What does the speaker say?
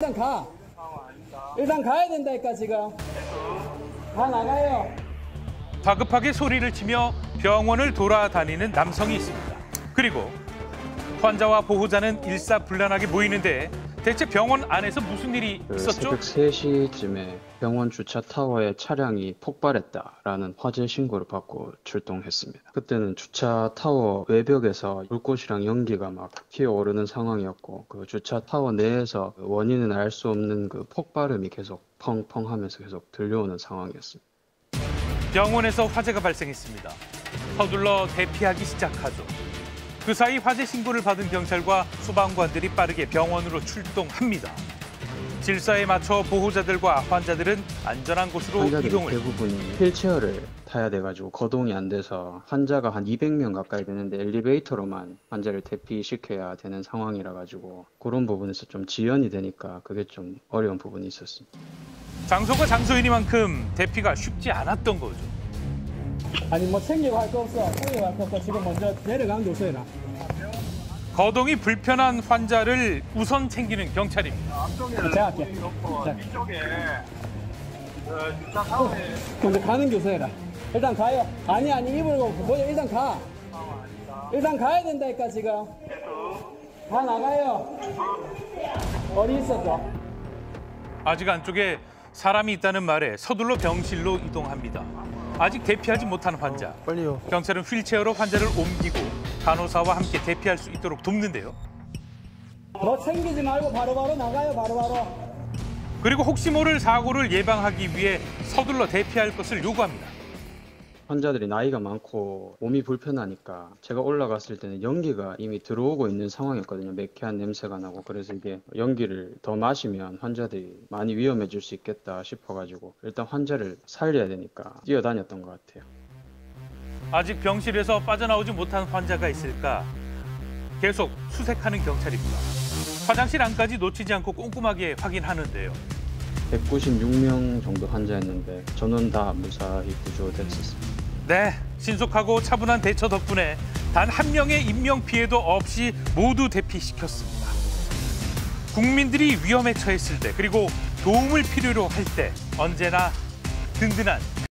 일단 가. 일단 가야 된다니까 지금. 다 나가요. 다급하게 소리를 치며 병원을 돌아다니는 남성이 있습니다. 그리고 환자와 보호자는 일사불란하게 모이는데 대체 병원 안에서 무슨 일이 그 있었죠? 새벽 3시쯤에 병원 주차 타워에 차량이 폭발했다라는 화재 신고를 받고 출동했습니다. 그때는 주차 타워 외벽에서 불꽃이랑 연기가 막 튀어오르는 상황이었고 그 주차 타워 내에서 원인은 알 수 없는 그 폭발음이 계속 펑펑 하면서 계속 들려오는 상황이었습니다. 병원에서 화재가 발생했습니다. 서둘러 대피하기 시작하죠. 그 사이 화재 신고를 받은 경찰과 소방관들이 빠르게 병원으로 출동합니다. 질서에 맞춰 보호자들과 환자들은 안전한 곳으로 이동을 대부분이 휠체어를 타야 돼가지고 거동이 안 돼서 환자가 한 200명 가까이 되는데 엘리베이터로만 환자를 대피시켜야 되는 상황이라 가지고 그런 부분에서 좀 지연이 되니까 그게 좀 어려운 부분이 있었습니다. 장소가 장소이니만큼 대피가 쉽지 않았던 거죠. 아니 뭐 챙기고 할 거 없어. 챙기고 할 거 없어. 지금 먼저 내려가는 게 없어요. 거동이 불편한 환자를 우선 챙기는 경찰입니다. 제가 할게. 자. 근데 가는 게 없어요. 일단 가요. 아니 아니 입을 거 뭐야 일단 가. 일단 가야 된다니까 지금. 다 나가요. 어디 있어 또? 아직 안쪽에 사람이 있다는 말에 서둘러 병실로 이동합니다. 아직 대피하지 못한 환자. 빨리요. 경찰은 휠체어로 환자를 옮기고 간호사와 함께 대피할 수 있도록 돕는데요. 뭐 챙기지 말고 바로바로 나가요 바로바로. 그리고 혹시 모를 사고를 예방하기 위해 서둘러 대피할 것을 요구합니다. 환자들이 나이가 많고 몸이 불편하니까 제가 올라갔을 때는 연기가 이미 들어오고 있는 상황이었거든요. 매캐한 냄새가 나고 그래서 이게 연기를 더 마시면 환자들이 많이 위험해질 수 있겠다 싶어가지고 일단 환자를 살려야 되니까 뛰어다녔던 것 같아요. 아직 병실에서 빠져나오지 못한 환자가 있을까 계속 수색하는 경찰입니다. 화장실 안까지 놓치지 않고 꼼꼼하게 확인하는데요. 196명 정도 환자였는데 전원 다 무사히 구조됐었습니다. 네, 신속하고 차분한 대처 덕분에 단 한 명의 인명 피해도 없이 모두 대피시켰습니다. 국민들이 위험에 처했을 때 그리고 도움을 필요로 할 때 언제나 든든한